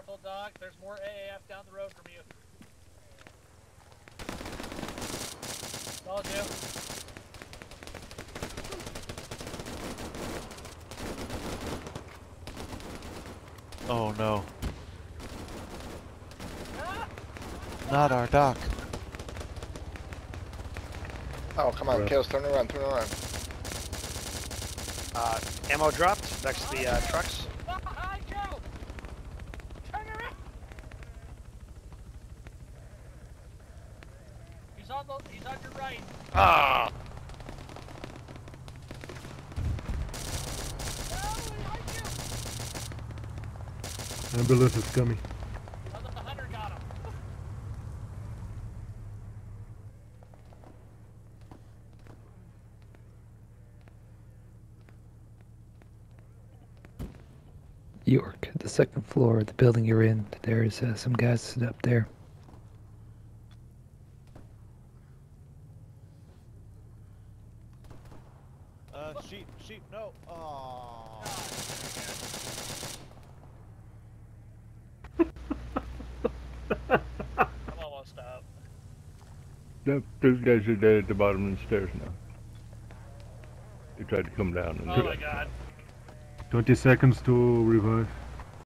Careful, Doc. There's more AAF down the road from you. Told you. Oh no. Ah! Not our doc. Oh, come on, Right. kills, turn around, turn around. Uh, ammo dropped next to the uh, trucks. Behind you! Turn around! He's on the. He's on your right. Ah! No, behind you! Ambulance is coming. Oh, the hunter got him. York, the second floor of the building you're in, there's uh, some guys up there. Uh, sheep, sheep, no. Oh. I'm almost up. That, those guys are dead at the bottom of the stairs now. They tried to come down. And Oh my god. 20 seconds to revive.